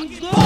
Fucking